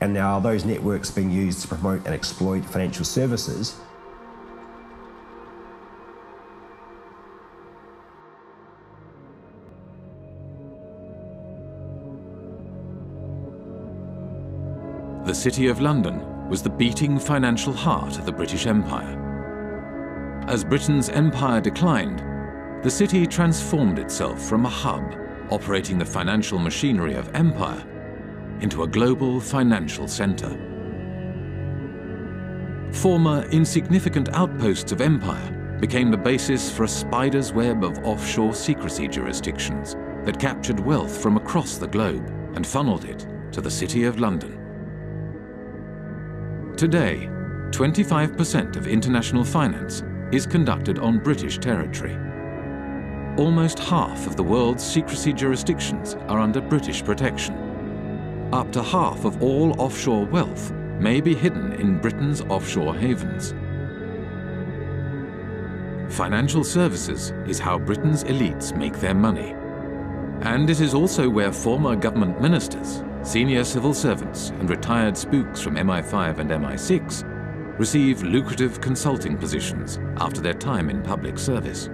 And now are those networks being used to promote and exploit financial services The City of London was the beating financial heart of the British Empire. As Britain's empire declined, the city transformed itself from a hub operating the financial machinery of empire into a global financial center. Former insignificant outposts of empire became the basis for a spider's web of offshore secrecy jurisdictions that captured wealth from across the globe and funneled it to the City of London. Today, 25% of international finance is conducted on British territory. Almost half of the world's secrecy jurisdictions are under British protection. Up to half of all offshore wealth may be hidden in Britain's offshore havens. Financial services is how Britain's elites make their money. And it is also where former government ministers, senior civil servants and retired spooks from MI5 and MI6 receive lucrative consulting positions after their time in public service.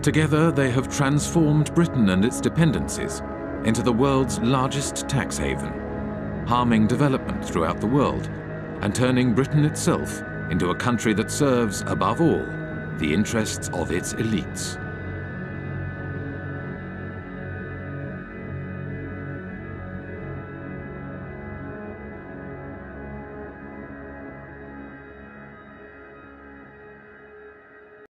Together, they have transformed Britain and its dependencies into the world's largest tax haven, harming development throughout the world and turning Britain itself into a country that serves, above all, the interests of its elites.